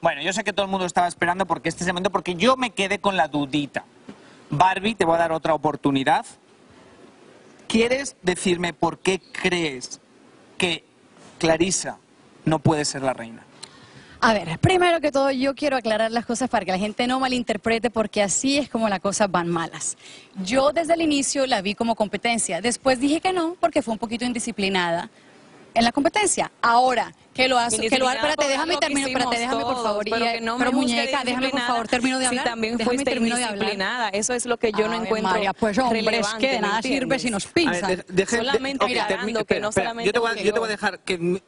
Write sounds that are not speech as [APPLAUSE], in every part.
Bueno, yo sé que todo el mundo estaba esperando porque este momento, porque yo me quedé con la dudita. Barbie, te voy a dar otra oportunidad. ¿Quieres decirme por qué crees que Clarisa no puede ser la reina? A ver, primero que todo yo quiero aclarar las cosas para que la gente no malinterprete porque así es como las cosas van malas. Yo desde el inicio la vi como competencia, después dije que no porque fue un poquito indisciplinada en la competencia. Ahora, que lo hace, que lo hace, espérate, déjame termino, espérate, déjame por favor. Pero, que no pero me muñeca, déjame por favor, termino de hablar. Si también déjame fuiste termino de hablar. indisciplinada, eso es lo que yo no encuentro María, pues hombre, es que de ¿me nada sirve si nos pinzan. de- de- Solamente ok, aclarando termina, que no solamente Yo te voy, a- yo te voy a yo. dejar que...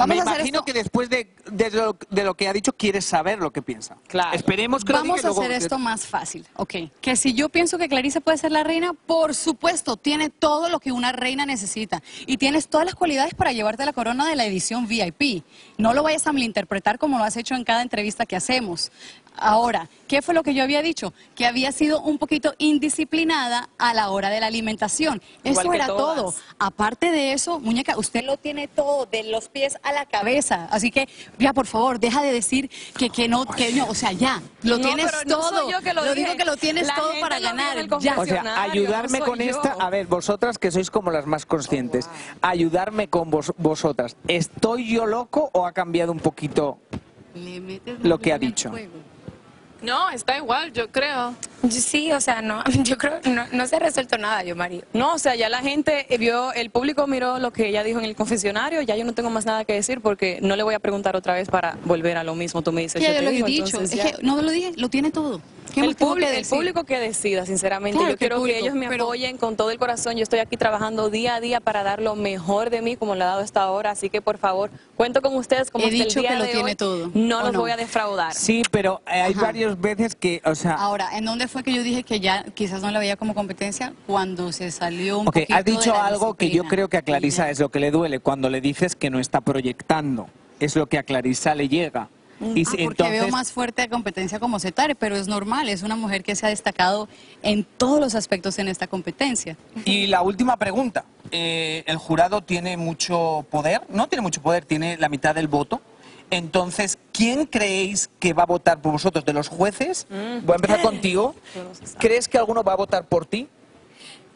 Vamos me a hacer imagino esto- que después de, de lo, de lo que ha dicho quieres saber lo que piensa. Claro. Esperemos que lo Vamos diga a luego- hacer esto más fácil, ok. Que si yo pienso que Clarisa puede ser la reina, por supuesto, tiene todo lo que una reina necesita. Y tienes todas las cualidades para llevarte la corona de la edición VIP. No lo vayas a malinterpretar como lo has hecho en cada entrevista que hacemos. Ahora, ¿qué fue lo que yo había dicho? Que había sido un poquito indisciplinada a la hora de la alimentación. Igual eso era todas. todo. Aparte de eso, muñeca, usted lo tiene todo, de los pies a la cabeza. Así que, ya, por favor, deja de decir que, que no, que no. O sea, ya, lo No, tienes pero no soy todo. yo que lo lo dije. digo que lo tienes La todo para ganar. Ya. O sea, ayudarme no con yo. esta, a ver, vosotras que sois como las más conscientes, Oh, ayudarme con vos- vosotras. ¿Estoy yo loco o ha cambiado un poquito? Lo que ha dicho. No, está igual, yo creo. Sí, o sea, no, [LAUGHS] yo creo que no, no se ha resuelto nada, yo, Mario. No, o sea, ya la gente vio, el público miró lo que ella dijo en el confesionario, ya yo no tengo más nada que decir porque no le voy a preguntar otra vez para volver a lo mismo. Tú me dices, Que yo ya te lo he dicho. entonces Es ya. que no lo dije, lo tiene todo. ¿Qué el, público, el público que decida, sinceramente. Claro yo que quiero que ellos me pero- apoyen con todo el corazón. Yo estoy aquí trabajando día a día para dar lo mejor de mí, como lo he dado hasta ahora. Así que, por favor, cuento con ustedes como He hasta dicho el día que lo de tiene hoy. todo, No ¿o los no? voy a defraudar. Sí, pero eh, hay Ajá. varias veces que, o sea, Ahora, ¿en dónde fue que yo dije que ya quizás no la veía como competencia? Cuando se salió un ok, poquito has de dicho la algo que yo creo que a Clarisa es lo que le duele cuando le dices que no está proyectando. Es lo que a Clarisa le llega. Y Ah, porque veo más fuerte a competencia como Zetare, pero es normal, es una mujer que se ha destacado en todos los aspectos en esta competencia. Y la última pregunta. Eh, el jurado tiene mucho poder, no tiene mucho poder, tiene la mitad del voto. Entonces, ¿quién creéis que va a votar por vosotros de los jueces? Mm. Voy a empezar contigo. [LAUGHS] ¿Crees que alguno va a votar por ti?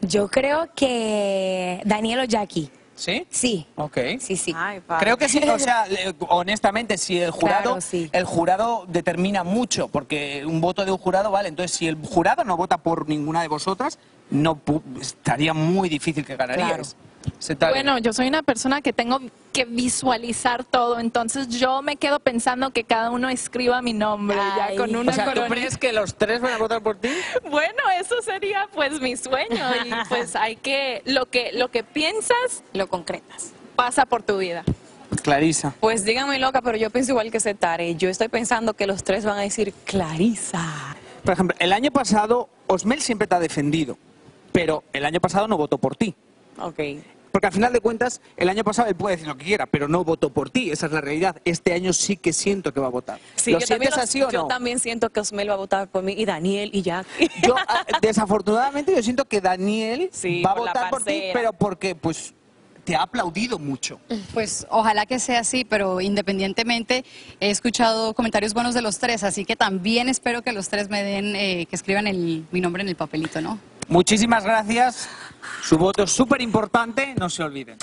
Yo creo que Daniel o Jackie. ¿Sí? Sí. Ok. Sí, sí. Ay. Creo que sí, o sea, [LAUGHS] honestamente, si el jurado, Claro, sí. el jurado determina mucho, porque un voto de un jurado vale, entonces si el jurado no vota por ninguna de vosotras, no estaría muy difícil que ganaríais. Tal- Bueno, yo soy una persona que tengo que visualizar todo, entonces yo me quedo pensando que cada uno escriba mi nombre Ay. ya con o una sea, ¿tú crees que los tres van a votar por ti? [LAUGHS] Bueno, eso sería pues mi sueño y pues hay que lo que lo que piensas Lo concretas. pasa por tu vida. Clarisa. Pues dígame loca, pero yo pienso igual que Setare. Yo estoy pensando que los tres van a decir Clarisa. Por ejemplo, el año pasado, Osmel siempre te ha defendido, pero el año pasado no votó por ti. Ok. Porque al final de cuentas, el año pasado él puede decir lo que quiera, pero no votó por ti, esa es la realidad. Este año sí que siento que va a votar. Sí, ¿Lo yo también, sientes lo- así o yo no? también siento que Osmel va a votar por mí y Daniel y Jack. Yo, [LAUGHS] ah, desafortunadamente, yo siento que Daniel Sí, va a por votar por ti, pero porque pues te ha aplaudido mucho. Pues ojalá que sea así, pero independientemente he escuchado comentarios buenos de los tres, así que también espero que los tres me den, eh, que escriban el- mi nombre en el papelito, ¿no? Muchísimas gracias. Su voto es súper importante, no se olviden.